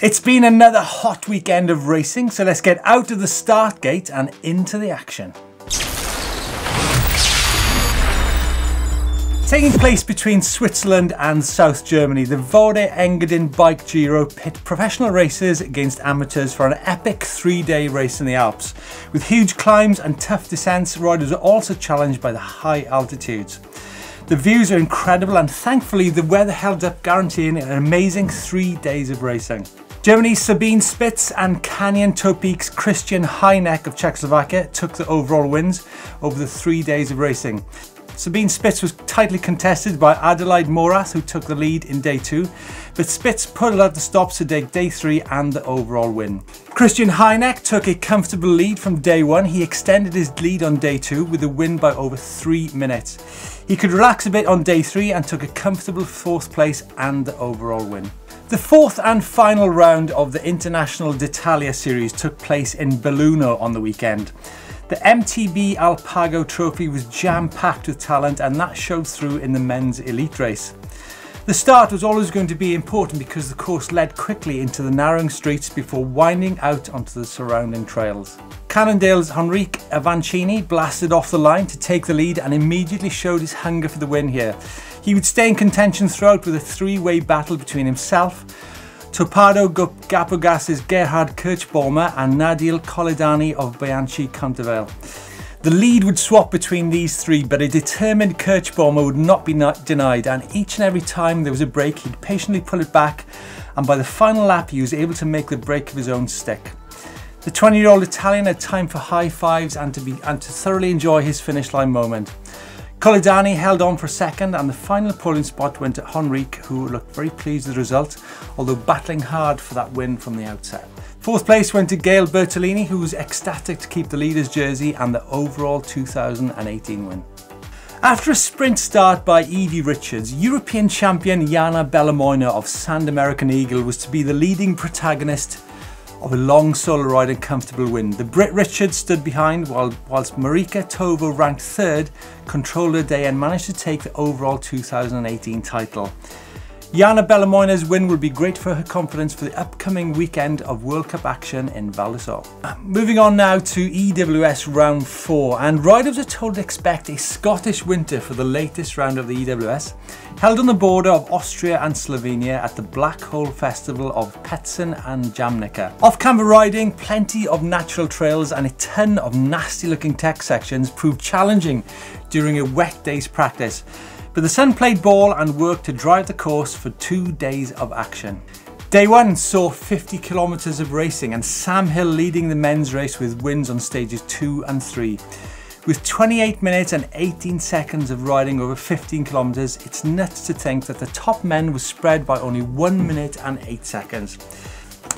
It's been another hot weekend of racing, so let's get out of the start gate and into the action. Taking place between Switzerland and South Germany, the Vode Engadin Bike Giro pit professional racers against amateurs for an epic three-day race in the Alps. With huge climbs and tough descents, riders are also challenged by the high altitudes. The views are incredible and thankfully the weather held up guaranteeing an amazing three days of racing. Germany's Sabine Spitz and Canyon Topeak's Christian Hynek of Czechoslovakia took the overall wins over the three days of racing. Sabine Spitz was tightly contested by Adelaide Morath, who took the lead in day two, but Spitz pulled out the stops to take day three and the overall win. Christian Hynek took a comfortable lead from day one. He extended his lead on day two with a win by over three minutes. He could relax a bit on day three and took a comfortable fourth place and the overall win. The fourth and final round of the Internazionali d'Italia series took place in Belluno on the weekend. The MTB Alpago Trophy was jam-packed with talent and that showed through in the men's elite race. The start was always going to be important because the course led quickly into the narrowing streets before winding out onto the surrounding trails. Cannondale's Henrique Avancini blasted off the line to take the lead and immediately showed his hunger for the win here. He would stay in contention throughout with a three-way battle between himself, Torpado Gabogas's Gerhard Kerschbaumer and Nadir Colledani of Bianchi Countervail. The lead would swap between these three, but a determined Kerschbaumer would not be denied, and each and every time there was a break, he'd patiently pull it back, and by the final lap, he was able to make the break of his own stick. The 20-year-old Italian had time for high fives and to, be, and to thoroughly enjoy his finish line moment. Colledani held on for second and the final pulling spot went to Henrique who looked very pleased with the result, although battling hard for that win from the outset. Fourth place went to Gioele Bertolini who was ecstatic to keep the leader's jersey and the overall 2018 win. After a sprint start by Evie Richards, European champion Jana Belomoina of Sand American Eagle was to be the leading protagonist of a long solo ride and comfortable win. The Brit Richards stood behind while, whilst Marika Tovo ranked third, controlled her day and managed to take the overall 2018 title. Jana Belomoina's win will be great for her confidence for the upcoming weekend of World Cup action in Val di Sole. Moving on now to EWS round 4 and riders are told to expect a Scottish winter for the latest round of the EWS held on the border of Austria and Slovenia at the Black Hole Festival of Petzen and Jamnica. Off-camber riding, plenty of natural trails and a ton of nasty looking tech sections proved challenging during a wet day's practice. But the sun played ball and worked to drive the course for two days of action. Day one saw 50 kilometres of racing and Sam Hill leading the men's race with wins on stages two and three. With 28 minutes and 18 seconds of riding over 15 kilometres, it's nuts to think that the top men was spread by only 1 minute and 8 seconds.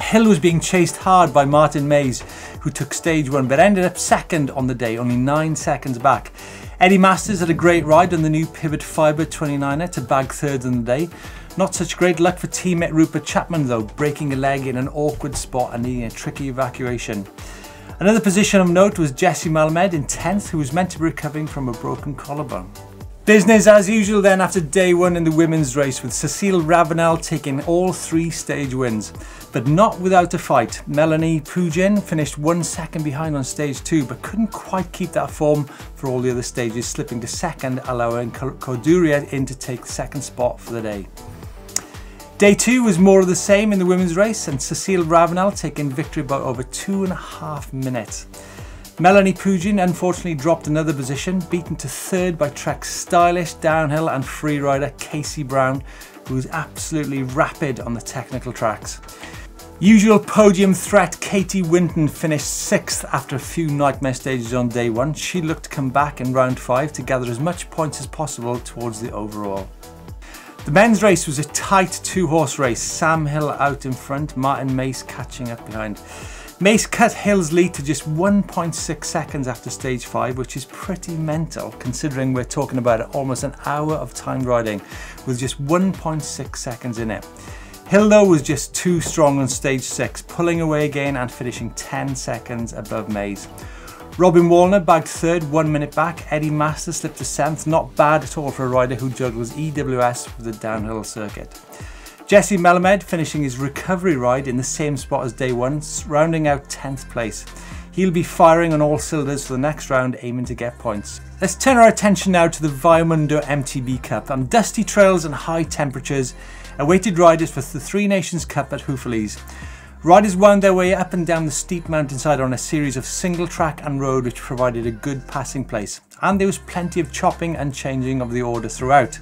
Hill was being chased hard by Martin Maes, who took stage one but ended up second on the day, only 9 seconds back. Eddie Masters had a great ride on the new Pivot Fibre 29er to bag third in the day. Not such great luck for teammate Rupert Chapman though, breaking a leg in an awkward spot and needing a tricky evacuation. Another position of note was Jesse Melamed in 10th who was meant to be recovering from a broken collarbone. Business as usual then after day one in the women's race with Cecile Ravanel taking all three stage wins. But not without a fight. Melanie Pugin finished one second behind on stage two but couldn't quite keep that form for all the other stages, slipping to second, allowing Courdurier in to take the second spot for the day. Day two was more of the same in the women's race and Cecile Ravanel taking victory by over two and a half minutes. Melanie Pugin unfortunately dropped another position, beaten to third by Trek's stylish downhill and freerider Casey Brown, who was absolutely rapid on the technical tracks. Usual podium threat Katy Winton finished sixth after a few nightmare stages on day one. She looked to come back in round five to gather as much points as possible towards the overall. The men's race was a tight two horse race, Sam Hill out in front, Martin Maes catching up behind. Mace cut Hill's lead to just 1.6 seconds after stage 5, which is pretty mental considering we're talking about almost an hour of time riding with just 1.6 seconds in it. Though was just too strong on stage 6, pulling away again and finishing 10 seconds above Maes. Robin Wallner bagged third, one minute back. Eddie Master slipped to seventh, not bad at all for a rider who juggles EWS with the downhill circuit. Jesse Melamed finishing his recovery ride in the same spot as day one, rounding out 10th place. He'll be firing on all cylinders for the next round, aiming to get points. Let's turn our attention now to the Viamundo MTB Cup. On dusty trails and high temperatures, awaited riders for the Three Nations Cup at Houffalize. Riders wound their way up and down the steep mountainside on a series of single track and road which provided a good passing place. And there was plenty of chopping and changing of the order throughout.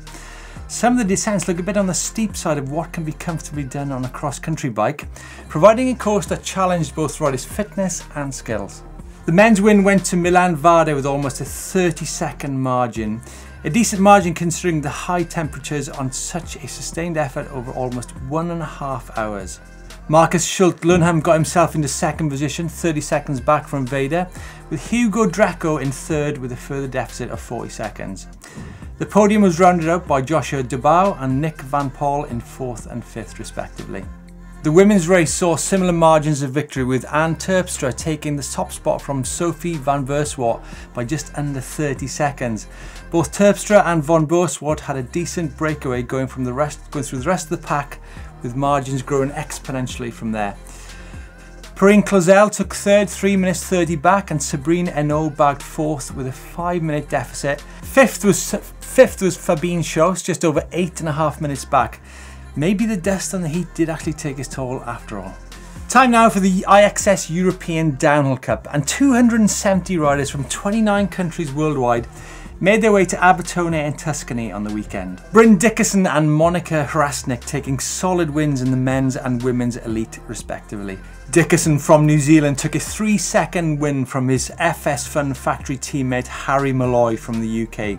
Some of the descents look a bit on the steep side of what can be comfortably done on a cross-country bike, providing a course that challenged both riders' fitness and skills. The men's win went to Milan Vader with almost a 30 second margin. A decent margin considering the high temperatures on such a sustained effort over almost one and a half hours. Markus Schulte-Lünzum got himself into second position, 30 seconds back from Vader, with Hugo Draco in third with a further deficit of 40 seconds. The podium was rounded out by Joshua Dubau and Nick Van Poel in fourth and fifth respectively. The women's race saw similar margins of victory with Anne Terpstra taking the top spot from Sophie von Berswordt by just under 30 seconds. Both Terpstra and von Berswordt had a decent breakaway going from the rest going through the rest of the pack with margins growing exponentially from there. Perrine Clauzel took third, 3 minutes 30 back, and Sabrine Henault bagged fourth with a 5 minute deficit. Fifth was, fifth was Fabien Schoss, just over 8.5 minutes back. Maybe the dust and the heat did actually take its toll after all. Time now for the IXS European Downhill Cup, and 270 riders from 29 countries worldwide made their way to Abetone in Tuscany on the weekend. Bryn Dickerson and Monika Hrastnik taking solid wins in the men's and women's elite respectively. Dickerson from New Zealand took a three second win from his FS Fun Factory teammate Harry Molloy from the UK.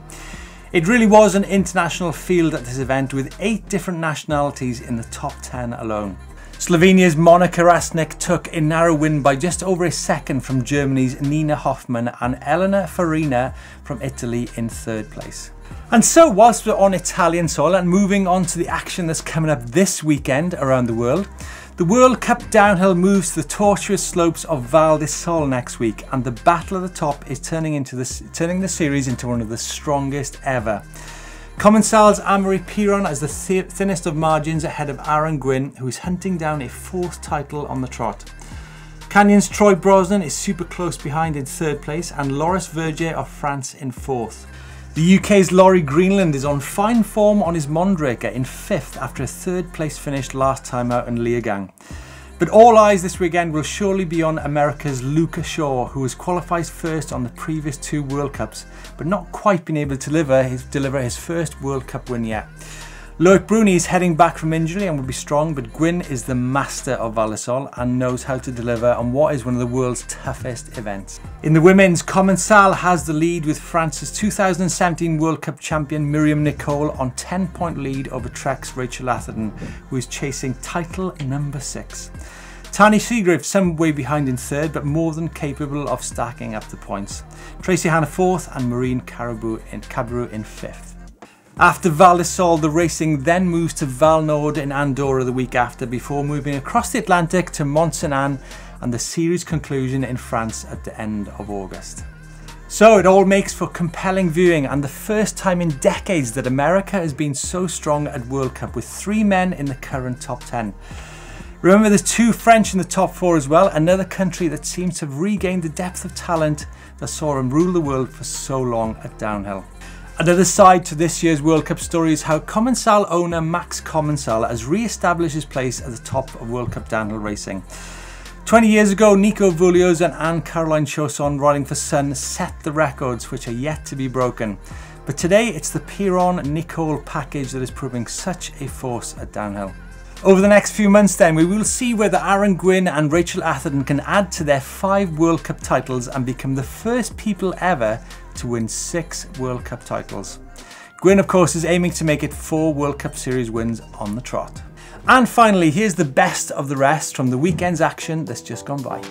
It really was an international field at this event with eight different nationalities in the top 10 alone. Slovenia's Monika Hrastnik took a narrow win by just over a second from Germany's Nina Hoffmann and Elena Farina from Italy in third place. And so, whilst we're on Italian soil and moving on to the action that's coming up this weekend around the world, the World Cup downhill moves to the tortuous slopes of Val di Sole next week, and the battle at the top is turning into the, turning the series into one of the strongest ever. Commencal's Amaury Pierron as the th thinnest of margins ahead of Aaron Gwin, who is hunting down a fourth title on the trot. Canyon's Troy Brosnan is super close behind in third place, and Loris Vergier of France in fourth. The UK's Laurie Greenland is on fine form on his Mondraker in fifth after a third place finish last time out in Leogang. But all eyes this weekend will surely be on America's Luca Shaw, who has qualified first on the previous two World Cups, but not quite been able to deliver his, deliver his first World Cup win yet. Loic Bruni is heading back from injury and will be strong, but Gwin is the master of Val di Sole and knows how to deliver on what is one of the world's toughest events. In the women's, Commencal has the lead with France's 2017 World Cup champion Myriam Nicole on 10 point lead over Trek's Rachel Atherton, who is chasing title number 6. Tahnée Seagrave some way behind in third, but more than capable of stacking up the points. Tracy Hannah fourth and Marine Carabou in, Cabirou in fifth. After Val di the racing then moves to Val Nord in Andorra the week after before moving across the Atlantic to Mont Saint Anne and the series conclusion in France at the end of August. So it all makes for compelling viewing and the first time in decades that America has been so strong at World Cup with three men in the current top 10. Remember there's two French in the top four as well, another country that seems to have regained the depth of talent that saw them rule the world for so long at downhill. Another side to this year's World Cup story is how Commencal owner Max Commencal has re-established his place at the top of World Cup downhill racing. 20 years ago, Nico Voulioz and Anne-Caroline Chausson riding for Sun set the records which are yet to be broken. But today it's the Pierron Nicole package that is proving such a force at downhill. Over the next few months then, we will see whether Aaron Gwin and Rachel Atherton can add to their five World Cup titles and become the first people ever to win six World Cup titles. Gwin, of course, is aiming to make it four World Cup Series wins on the trot. And finally, here's the best of the rest from the weekend's action that's just gone by.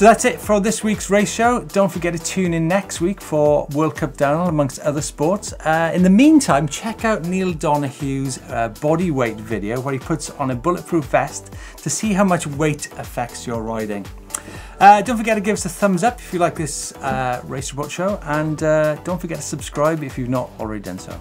So that's it for this week's race show. Don't forget to tune in next week for World Cup Downhill amongst other sports. Uh, in the meantime, check out Neil Donoghue's uh, body weight video where he puts on a bulletproof vest to see how much weight affects your riding. Uh, don't forget to give us a thumbs up if you like this uh, Race Report show and uh, don't forget to subscribe if you've not already done so.